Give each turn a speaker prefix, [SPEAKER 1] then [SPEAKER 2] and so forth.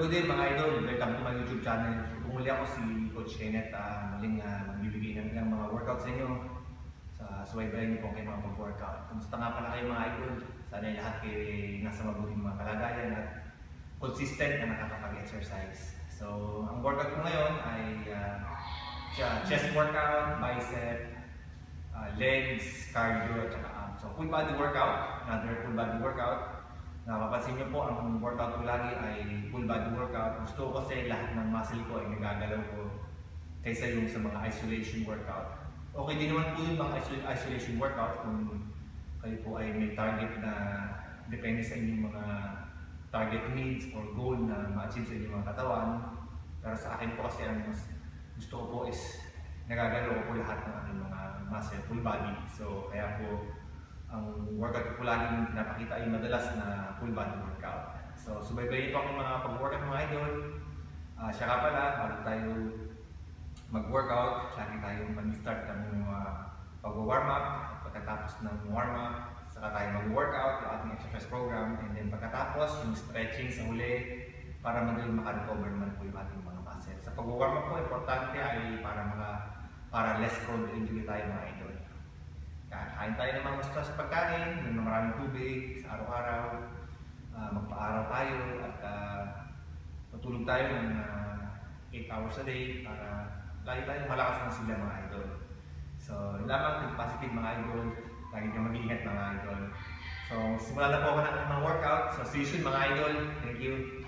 [SPEAKER 1] good day mga idol. Welcome to my YouTube channel. Pumuli ako si Coach Kenneth. Uh, muling uh, magbibigay ng mga workouts sa inyo. Sa suwaybayan niyo po kayo mga pag-workout. Kumusta nga pala kayo mga idol? Sana lahat kayo nasa mabuting mga kalagayan at consistent na nakakapag-exercise. So, ang workout ko ngayon ay uh, chest workout, bicep, uh, legs, cardio, at saka abs. So, full body workout. Another full body workout. Napapansin niyo po, ang workout ko lagi ay full body workout. Gusto ko kasi lahat ng muscle ko ay nagagalaw ko kaysa yung sa mga isolation workout. Okay din naman po yung mga isolation workout kung kayo po ay may target na depende sa inyong mga target needs or goal na ma-achieve sa inyong mga katawan. Pero sa akin po kasi ang mas gusto ko po is nagagalaw ko po lahat ng aking mga muscle, full body. So kaya po ang workout ko laging pinapakita ay madalas na full body workout. So, subaybayin po akong mga pag-workout mga idol. Uh, siya ka pala, bago tayo mag-workout, lagi tayong mag-start ng mga pag-warm up. Pagkatapos ng warm up, saka tayo mag-workout, yung ating exercise program. And then pagkatapos, yung stretching sa huli para madaling makarecover naman po yung ating mga muscles. Sa pag-warm up po, importante ay para mga para less prone to injury tayo mga idol. Kain tayo ng mga gusto sa pagkain, ng maraming tubig sa araw-araw, uh, magpa-araw tayo at uh, tayo ng uh, 8 hours a day para lagi tayong malakas ng sila mga idol. So, lamang yung positive mga idol, lagi kang mag-iingat mga idol. So, simula na po ako ng mga workout. So, see you soon mga idol. Thank you.